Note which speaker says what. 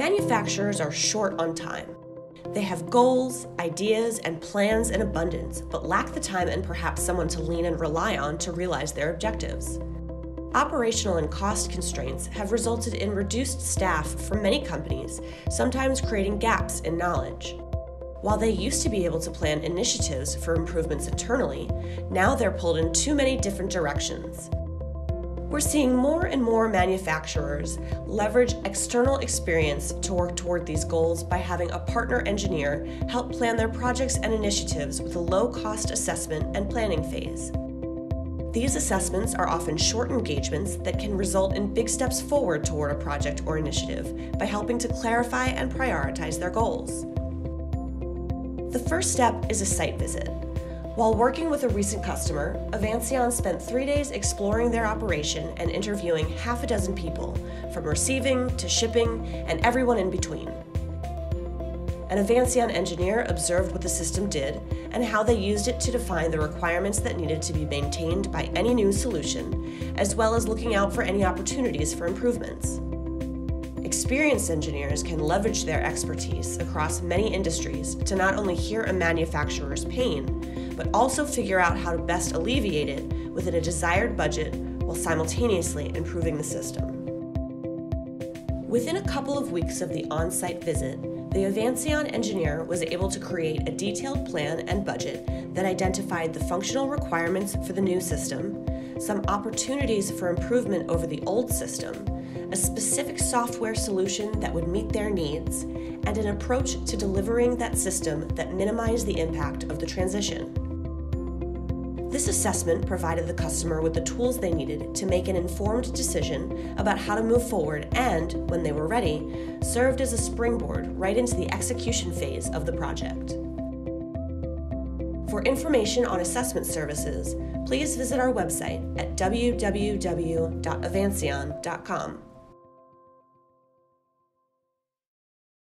Speaker 1: Manufacturers are short on time. They have goals, ideas, and plans in abundance, but lack the time and perhaps someone to lean and rely on to realize their objectives. Operational and cost constraints have resulted in reduced staff for many companies, sometimes creating gaps in knowledge. While they used to be able to plan initiatives for improvements internally, now they're pulled in too many different directions. We're seeing more and more manufacturers leverage external experience to work toward these goals by having a partner engineer help plan their projects and initiatives with a low cost assessment and planning phase. These assessments are often short engagements that can result in big steps forward toward a project or initiative by helping to clarify and prioritize their goals. The first step is a site visit. While working with a recent customer, Avanceon spent three days exploring their operation and interviewing half a dozen people, from receiving to shipping and everyone in between. An Avanceon engineer observed what the system did and how they used it to define the requirements that needed to be maintained by any new solution, as well as looking out for any opportunities for improvements. Experienced engineers can leverage their expertise across many industries to not only hear a manufacturer's pain, but also figure out how to best alleviate it within a desired budget while simultaneously improving the system. Within a couple of weeks of the on site visit, the Avanceon engineer was able to create a detailed plan and budget that identified the functional requirements for the new system, some opportunities for improvement over the old system, a specific software solution that would meet their needs, and an approach to delivering that system that minimized the impact of the transition. This assessment provided the customer with the tools they needed to make an informed decision about how to move forward and, when they were ready, served as a springboard right into the execution phase of the project. For information on assessment services, please visit our website at www.avanceon.com.